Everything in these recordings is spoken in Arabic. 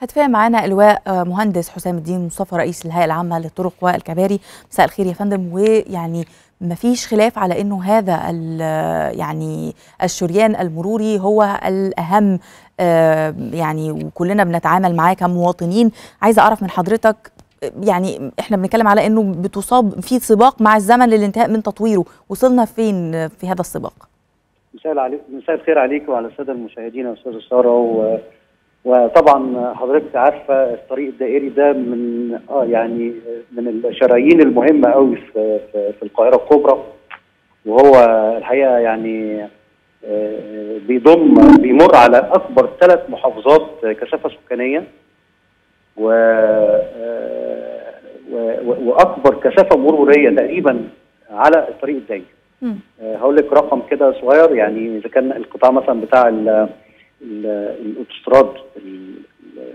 هتفق معانا اللواء مهندس حسام الدين مصطفى رئيس الهيئة العامة للطرق والكباري. مساء الخير يا فندم. ويعني ما فيش خلاف على إنه هذا يعني الشريان المروري هو الأهم يعني وكلنا بنتعامل معاه كمواطنين. عايزة أعرف من حضرتك يعني إحنا بنتكلم على إنه بتصاب في سباق مع الزمن للانتهاء من تطويره. وصلنا فين في هذا السباق؟ مساء مساء الخير عليك وعلى السادة المشاهدين يا أستاذة سارة. وطبعا حضرتك عارفة الطريق الدائري ده من آه يعني من الشرايين المهمة قوي في في, في القاهرة الكبرى. وهو الحقيقة يعني آه بيضم بيمر على أكبر ثلاث محافظات كثافة سكانية. و وأكبر كثافة مرورية تقريبا على الطريق الدائري. هقول لك رقم كده صغير يعني إذا كان القطاع مثلا بتاع الأوتوستراد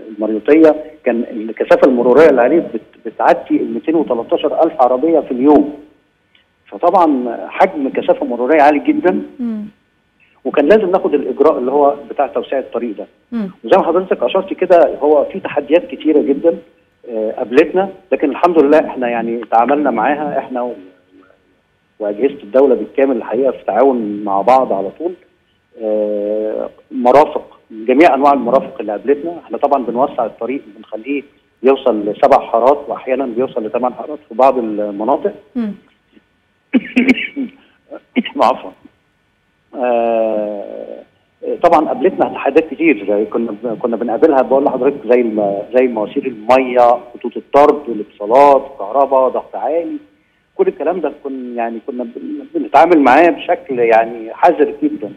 المريوطية كان الكثافة المرورية اللي عليه بتعدي 213 ألف عربية في اليوم. فطبعا حجم كثافة مرورية عالي جدا. مم. وكان لازم ناخد الإجراء اللي هو بتاع توسيع الطريق ده. مم. وزي ما حضرتك اشرتي كده هو في تحديات كتيرة جدا آه، قابلتنا. لكن الحمد لله إحنا يعني تعاملنا معاها إحنا وأجهزة الدولة بالكامل الحقيقة في تعاون مع بعض على طول. مرافق جميع أنواع المرافق اللي قابلتنا. إحنا طبعا بنوسع الطريق بنخليه يوصل لسبع حارات واحيانا بيوصل لثمان حارات في بعض المناطق. عفوا. آه، طبعا قابلتنا تحديات كتير زي كنا كنا بنقابلها بقول لحضرتك زي زي مواسير المية خطوط الطرد الاتصالات الكهرباء ضغط عالي. كل الكلام ده كنا يعني كنا بن- بنتعامل معاه بشكل يعني حذر جدا.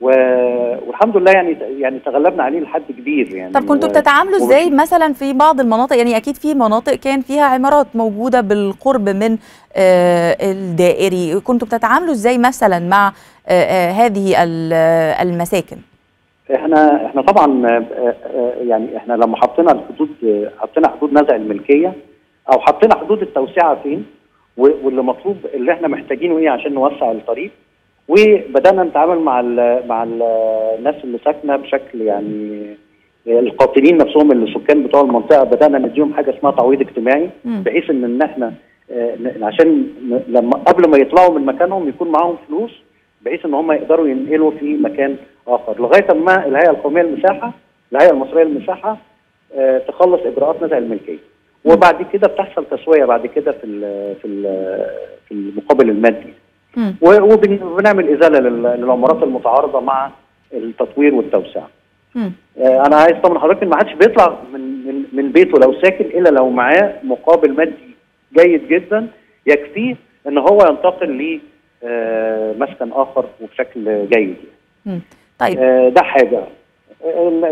والحمد لله يعني يعني تغلبنا عليه لحد كبير يعني. طب كنتوا بتتعاملوا و- إزاي مثلا في بعض المناطق؟ يعني أكيد في مناطق كان فيها عمارات موجودة بالقرب من آه، الدائري. كنتوا بتتعاملوا إزاي مثلا مع آه، آه، هذه ال- المساكن؟ إحنا إحنا طبعا يعني إحنا لما حطينا الحدود حطينا حدود نزع الملكية أو حطينا حدود التوسعة فين واللي مطلوب اللي إحنا محتاجينه إيه عشان نوسع الطريق وبدأنا نتعامل مع ال مع ال الناس اللي ساكنة بشكل يعني القاطنين نفسهم اللي السكان بتوع المنطقة بدأنا نديهم حاجة اسمها تعويض اجتماعي. بحيث إن إن إحنا آه، عشان لما قبل ما يطلعوا من مكانهم يكون معاهم فلوس بحيث إن هم يقدروا ينقلوا في مكان آخر لغاية ما الهيئة القومية للمساحة الهيئة المصرية للمساحة آه، تخلص إجراءات نزع الملكية وبعد كده بتحصل تسوية بعد كده في ال في ال في المقابل المادي. وبنعمل إزالة لل- للعمارات المتعارضة مع التطوير والتوسعه مم. آه، أنا عايز طبعا حضرتك إن ما حدش بيطلع من من من بيته لو ساكن إلا لو معاه مقابل مادي جيد جدا يكفيه إن هو ينتقل ل آه، مسكن آخر وبشكل جيد. يعني. طيب. آه، ده حاجة.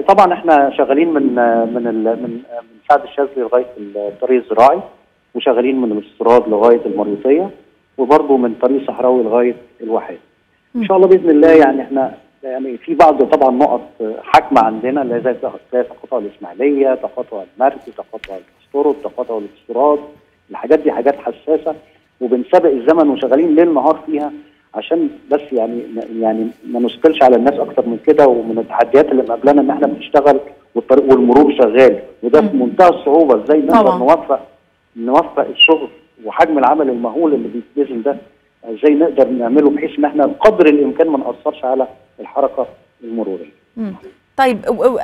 طبعا إحنا شغالين من من من من سعد الشاذلي لغاية الطريق الزراعي وشغالين من الاستراد لغاية المريوطية. وبرضه من طريق صحراوي لغايه الواحات. إن شاء الله بإذن الله يعني إحنا يعني في بعض طبعا نقط حاكمة عندنا اللي زي تقاطع الإسماعيلية، تقاطع المركز، تقاطع الاسطرد، تقاطع الاستراد، الحاجات دي حاجات حساسة وبنسابق الزمن وشغالين ليل نهار فيها عشان بس يعني يعني ما نثقلش على الناس أكتر من كده ومن التحديات اللي مقابلانا إن إحنا بنشتغل والطريق والمرور شغال وده في. منتهى الصعوبة إزاي نقدر. نوفق نوفق الشغل وحجم العمل المهول اللي بيتبذل ده إزاي نقدر نعمله بحيث ان إحنا بقدر الامكان ما نأثرش على الحركة المرورية. مم. طيب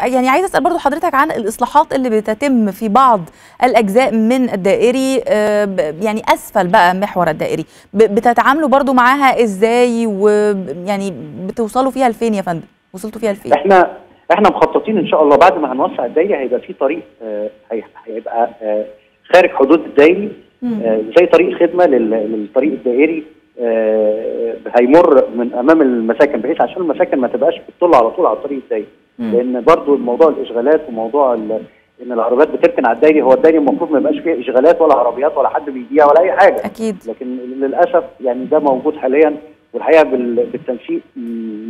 يعني عايزه أسأل برضو حضرتك عن الإصلاحات اللي بتتم في بعض الأجزاء من الدائري آه، يعني أسفل بقى محور الدائري بتتعاملوا برضو معاها إزاي ويعني بتوصلوا فيها لفين يا فندم وصلتوا فيها لفين إحنا إحنا مخططين إن شاء الله بعد ما هنوسع الدايره هيبقى في طريق آه، هي- هيبقى آه، خارج حدود. آه، زي طريق خدمة لل- للطريق الدائري آه، هيمر من أمام المساكن بحيث عشان المساكن ما تبقاش بتطل على طول على الطريق الدائري. لأن برضو موضوع الإشغالات وموضوع إن العربيات بتركن على الدائري هو الدائري المفروض ما يبقاش فيه إشغالات ولا عربيات ولا حد بيبيع ولا أي حاجة. أكيد. لكن للأسف يعني ده موجود حاليا والحقيقة بال- بالتنسيق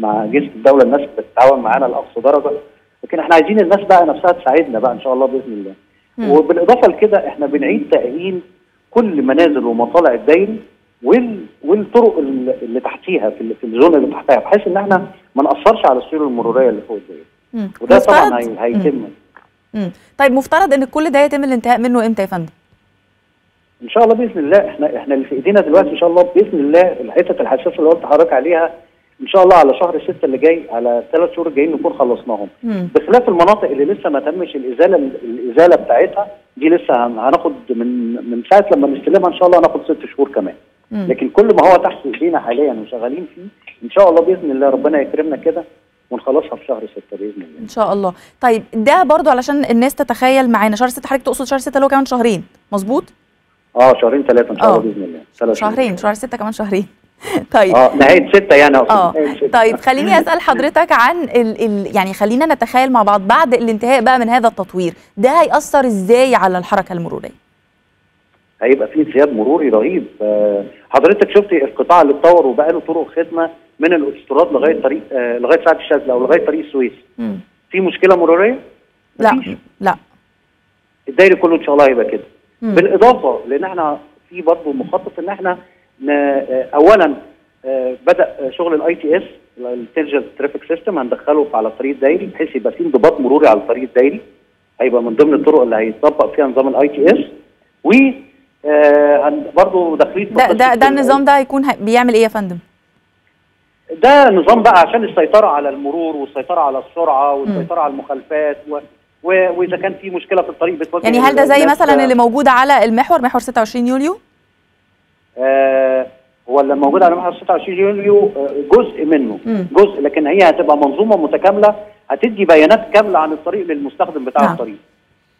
مع اجهزه الدولة الناس بتتعاون معانا لأقصى درجة. لكن إحنا عايزين الناس بقى نفسها تساعدنا بقى إن شاء الله بإذن الله. مم. وبالإضافة لكده إحنا بنعيد تاهيل كل منازل ومطالع الدايري وال... والطرق ال- اللي تحتيها في, ال- في الزون اللي تحتها بحيث إن إحنا ما نأثرش على السيول المرورية اللي فوق الدايري مم. وده طبعا. هيتم مم. طيب مفترض إن كل ده يتم الانتهاء منه إمتى يا فندم؟ إن شاء الله بإذن الله إحنا إحنا اللي في إيدينا دلوقتي إن شاء الله بإذن الله الحتة الحساسه اللي قلت لحضرتك عليها إن شاء الله على شهر 6 اللي جاي على ثلاث شهور الجايين نكون خلصناهم. بخلاف المناطق اللي لسه ما تمش الإزالة الإزالة بتاعتها دي لسه هن- هناخد من من ساعة لما نستلمها إن شاء الله هناخد ست شهور كمان. مم. لكن كل ما هو تحت ايدينا حاليا وشغالين فيه إن شاء الله بإذن الله ربنا يكرمنا كده ونخلصها في شهر 6 بإذن الله. إن شاء الله. طيب ده برضو علشان الناس تتخيل معانا. شهر 6 حضرتك تقصد شهر 6 اللي هو كمان شهرين مظبوط؟ آه شهرين ثلاثة إن شاء آه. الله بإذن الله. شهرين شهر 6 كمان شهرين. طيب آه نهاية 6 يعني. آه. طيب خليني أسأل حضرتك عن ال ال يعني خلينا نتخيل مع بعض بعد الانتهاء بقى من هذا التطوير ده هيأثر إزاي على الحركة المرورية هيبقى في انسياب مروري رهيب آه، حضرتك شفتي القطاع اللي اتطور وبقى له طرق خدمة من الاوتوستراد لغاية طريق آه، لغاية ساعة الشاذله أو لغاية طريق السويس. في مشكلة مرورية؟ لا مفيش. لا الدايري كله إن شاء الله هيبقى كده. بالإضافة لأن إحنا في برضه مخطط إن إحنا اولا آه، بدأ آه، شغل ال ITS ال intelligent traffic system هندخله على الطريق الدايري بحيث يبقى في انضباط مروري على الطريق الدايري. هيبقى من ضمن الطرق اللي هيطبق فيها نظام ال ITS و آه، برضه داخلين ده ده ده ال- النظام ده هيكون هي- بيعمل إيه يا فندم؟ ده نظام بقى عشان السيطرة على المرور والسيطرة على السرعة والسيطرة على المخالفات و... و... وإذا كان في مشكلة في الطريق بتواجه يعني هل ده زي مثلا اللي موجود على المحور محور 26 يوليو؟ آه هو اللي موجود على محور 26 يوليو آه، جزء منه. مم. جزء لكن هي هتبقى منظومة متكاملة هتدي بيانات كاملة عن الطريق للمستخدم بتاع نعم. الطريق.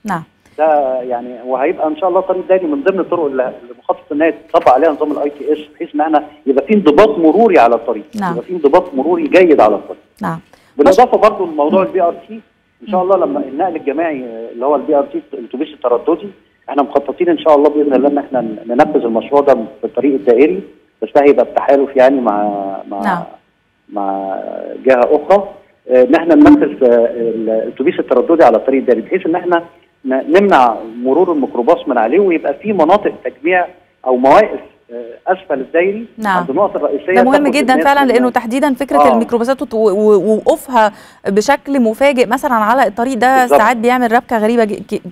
نعم. ده يعني وهيبقى إن شاء الله الطريق الدائري من ضمن الطرق اللي مخطط إن هي تطبق عليها نظام ال ITS بحيث إن إحنا يبقى في انضباط مروري على الطريق. نعم. يبقى في انضباط مروري جيد على الطريق. نعم. بالإضافة برضه لموضوع ال BRT إن شاء الله لما النقل الجماعي آه، اللي هو ال BRT الأتوبيس الترددي إحنا مخططين ان شاء الله بإذن الله إن إحنا ننفذ المشروع ده في الطريق الدائري بس ده هيبقى بتحالف يعني مع مع نعم. مع جهة أخرى آه، إن إحنا ننفذ آه، الأتوبيس الترددي على الطريق الدائري بحيث إن إحنا نمنع مرور الميكروباص من عليه ويبقى في مناطق تجميع أو مواقف أسفل الدائري نعم. عند النقط الرئيسية ده مهم جدا فعلا لأنه تحديدا فكرة آه. الميكروباصات ووقوفها بشكل مفاجئ مثلا على الطريق ده. ساعات بيعمل ربكة غريبة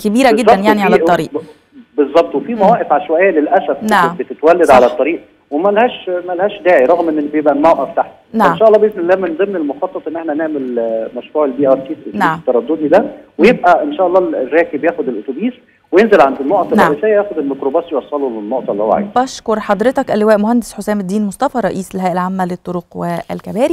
كبيرة جدا يعني على الطريق بالظبط وفي مواقف عشوائية للأسف نعم. بتتولد صح. على الطريق وملهاش ملهاش داعي رغم إن بيبقى الموقف تحت نعم. ان شاء الله بإذن الله من ضمن المخطط إن إحنا نعمل آه، مشروع ال BRT نعم. الترددي ده ويبقى إن شاء الله الراكب ياخد الأتوبيس وينزل عند النقط نعم. الرئيسية ياخد الميكروباص يوصله للنقطة اللي هو عايزها بشكر حضرتك اللواء مهندس حسام الدين مصطفى رئيس الهيئة العامة للطرق والكباري